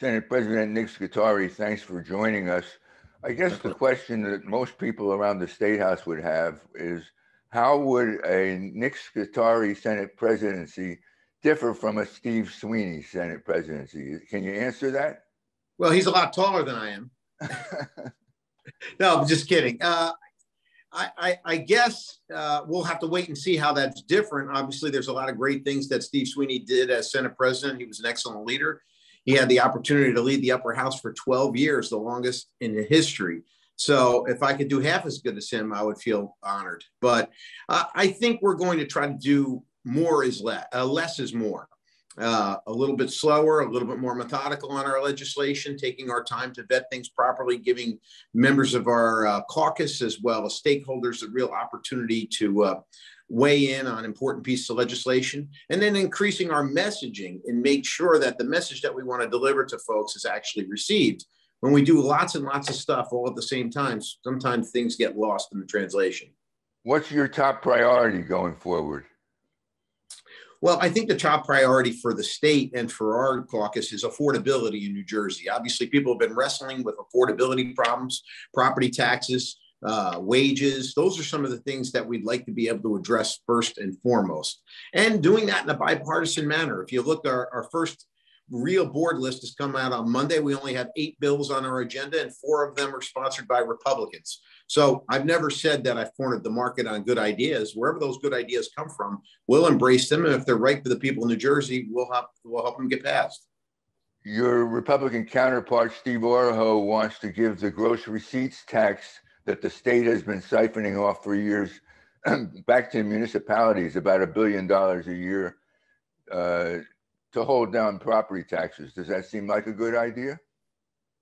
Senate President Nick Scutari, thanks for joining us. I guess the question that most people around the State House would have is how would a Nick Scutari Senate presidency differ from a Steve Sweeney Senate presidency? Can you answer that? Well, he's a lot taller than I am. no, I'm just kidding. Uh, I, I, I, guess uh, we'll have to wait and see how that's different. Obviously, there's a lot of great things that Steve Sweeney did as Senate president. He was an excellent leader. He had the opportunity to lead the upper house for 12 years, the longest in the history. So if I could do half as good as him, I would feel honored. But uh, I think we're going to try to do more is less, uh, less is more. Uh, a little bit slower, a little bit more methodical on our legislation, taking our time to vet things properly, giving members of our uh, caucus as well as stakeholders a real opportunity to uh, weigh in on important pieces of legislation, and then increasing our messaging and make sure that the message that we want to deliver to folks is actually received. When we do lots and lots of stuff all at the same time, sometimes things get lost in the translation. What's your top priority going forward? Well, I think the top priority for the state and for our caucus is affordability in New Jersey. Obviously, people have been wrestling with affordability problems, property taxes, uh, wages. Those are some of the things that we'd like to be able to address first and foremost. And doing that in a bipartisan manner. If you look, our, our first real board list has come out on Monday. We only have eight bills on our agenda, and four of them are sponsored by Republicans. So I've never said that I've cornered the market on good ideas. Wherever those good ideas come from, we'll embrace them. And if they're right for the people in New Jersey, we'll help, we'll help them get passed. Your Republican counterpart, Steve Oroho, wants to give the gross receipts tax that the state has been siphoning off for years back to municipalities, about a billion dollars a year, uh, to hold down property taxes. Does that seem like a good idea?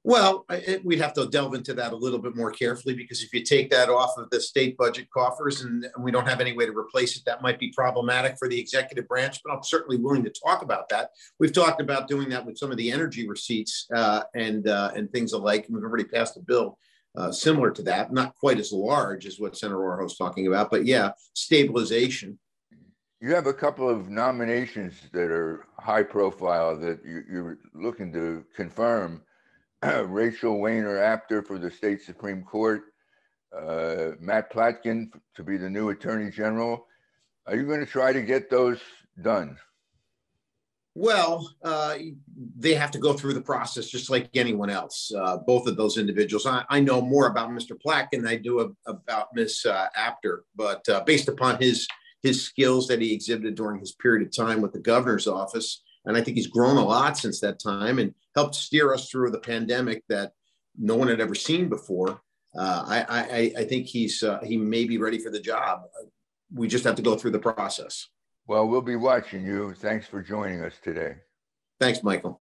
Well, it, we'd have to delve into that a little bit more carefully because if you take that off of the state budget coffers and, and, we don't have any way to replace it, that might be problematic for the executive branch. But I'm certainly willing to talk about that. We've talked about doing that with some of the energy receipts uh, and uh, and things alike. And we've already passed a bill uh, similar to that, not quite as large as what Senator Oroho's talking about, but yeah, stabilization. You have a couple of nominations that are high profile that you're looking to confirm. Rachel Wehner Apter for the state Supreme Court, uh, Matt Platkin to be the new Attorney General. Are you going to try to get those done? Well, uh, they have to go through the process just like anyone else. Uh, both of those individuals. I, I, know more about Mr. Plack than I do a, about Miss uh, Apter, but uh, based upon his his skills that he exhibited during his period of time with the governor's office, and I think he's grown a lot since that time and helped steer us through the pandemic that no one had ever seen before. Uh, I, I, I, think he's uh, he may be ready for the job. We just have to go through the process. Well, we'll be watching you. Thanks for joining us today. Thanks, Michael.